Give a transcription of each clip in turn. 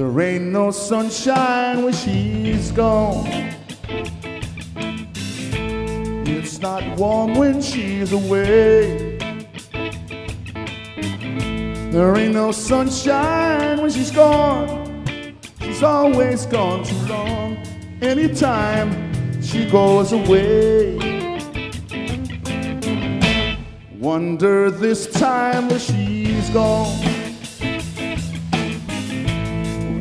There ain't no sunshine when she's gone. It's not warm when she's away. There ain't no sunshine when she's gone. She's always gone too long. Anytime she goes away. Wonder this time where she's gone.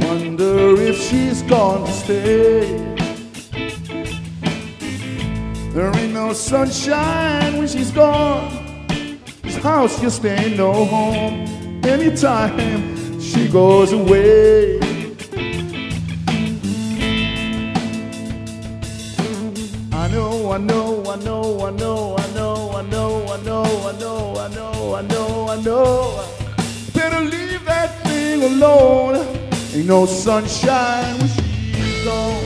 Wonder if she's gone to stay. There ain't no sunshine when she's gone. This house just ain't no home. Anytime she goes away. I know, I know, I know, I know, I know, I know, I know, I know, I know, I know, I know. Better leave that thing alone. Ain't no sunshine when she's gone.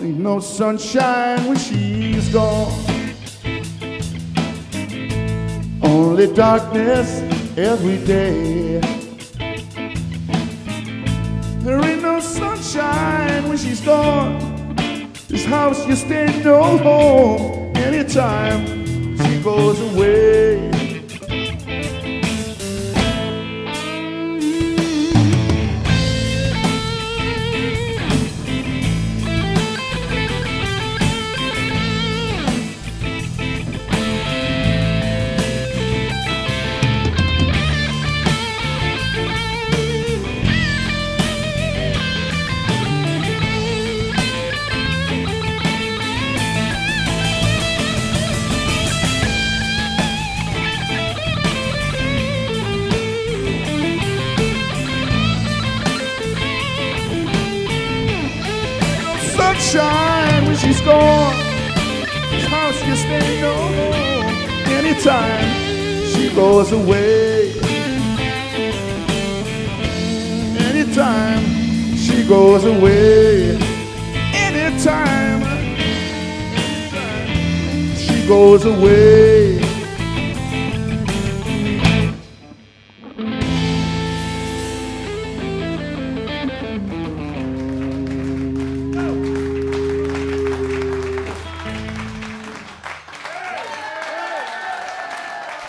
Ain't no sunshine when she's gone. Only darkness every day. There ain't no sunshine when she's gone. This house just ain't no home anytime she goes away. Sunshine when she's gone. This house just ain't no home. Anytime she goes away. Anytime she goes away. Anytime she goes away.